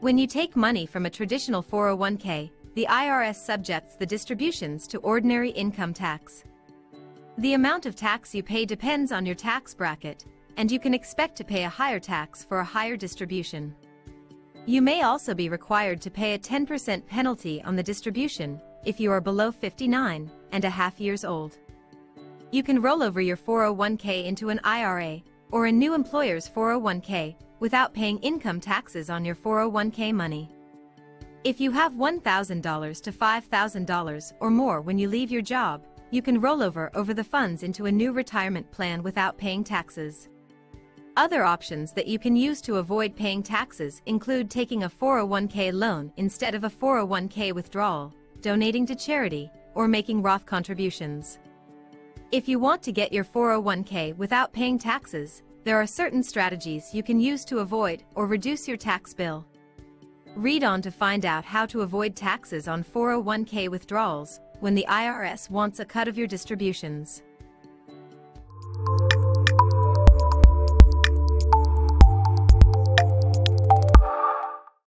When you take money from a traditional 401k, the IRS subjects the distributions to ordinary income tax. The amount of tax you pay depends on your tax bracket, and you can expect to pay a higher tax for a higher distribution. You may also be required to pay a 10% penalty on the distribution if you are below 59 and a half years old. You can roll over your 401k into an IRA or a new employer's 401k without paying income taxes on your 401k money. If you have $1,000 to $5,000 or more when you leave your job, you can roll over over the funds into a new retirement plan without paying taxes. Other options that you can use to avoid paying taxes include taking a 401k loan instead of a 401k withdrawal, donating to charity, or making Roth contributions. If you want to get your 401k without paying taxes, there are certain strategies you can use to avoid or reduce your tax bill. Read on to find out how to avoid taxes on 401k withdrawals when the IRS wants a cut of your distributions.